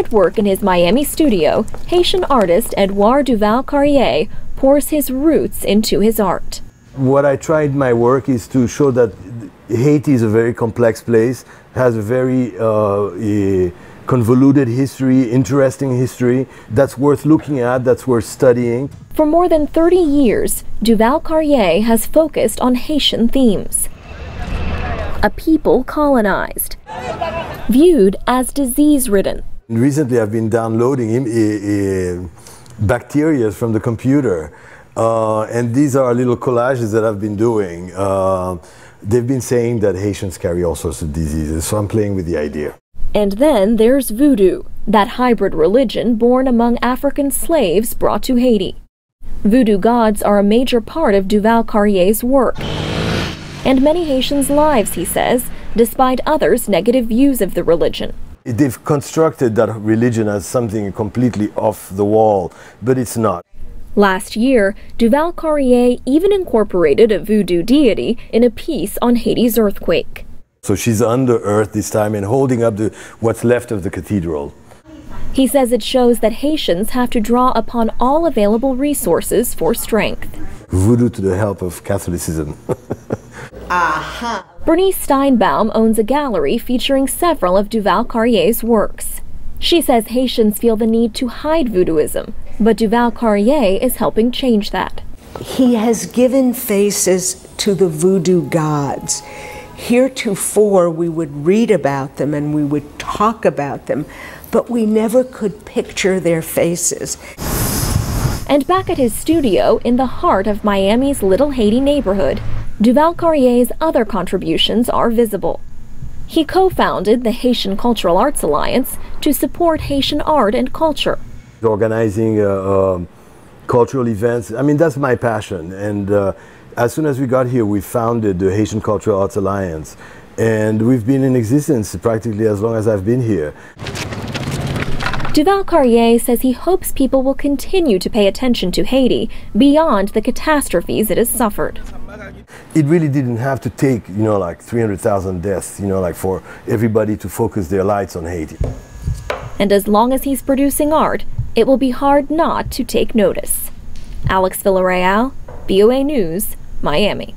at work in his Miami studio, Haitian artist Edouard Duval Carrié pours his roots into his art. What I tried my work is to show that Haiti is a very complex place, has a very uh, convoluted history, interesting history that's worth looking at, that's worth studying. For more than 30 years, Duval Carrié has focused on Haitian themes. A people colonized, viewed as disease ridden. Recently, I've been downloading uh, bacteria from the computer, uh, and these are little collages that I've been doing. Uh, they've been saying that Haitians carry all sorts of diseases, so I'm playing with the idea. And then there's voodoo, that hybrid religion born among African slaves brought to Haiti. Voodoo gods are a major part of Duval Carrié's work. And many Haitians' lives, he says, despite others' negative views of the religion. They've constructed that religion as something completely off the wall, but it's not. Last year, Duval Carrié even incorporated a voodoo deity in a piece on Haiti's earthquake. So she's under earth this time and holding up the, what's left of the cathedral. He says it shows that Haitians have to draw upon all available resources for strength. Voodoo to the help of Catholicism. uh-huh. Bernice Steinbaum owns a gallery featuring several of Duval Carrié's works. She says Haitians feel the need to hide voodooism, but Duval Carrié is helping change that. He has given faces to the voodoo gods. Heretofore, we would read about them and we would talk about them, but we never could picture their faces. And back at his studio in the heart of Miami's Little Haiti neighborhood, Duval Carrié's other contributions are visible. He co founded the Haitian Cultural Arts Alliance to support Haitian art and culture. Organizing uh, uh, cultural events, I mean, that's my passion. And uh, as soon as we got here, we founded the Haitian Cultural Arts Alliance. And we've been in existence practically as long as I've been here. Duval Carrié says he hopes people will continue to pay attention to Haiti beyond the catastrophes it has suffered. It really didn't have to take, you know, like 300,000 deaths, you know, like for everybody to focus their lights on Haiti. And as long as he's producing art, it will be hard not to take notice. Alex Villarreal, VOA News, Miami.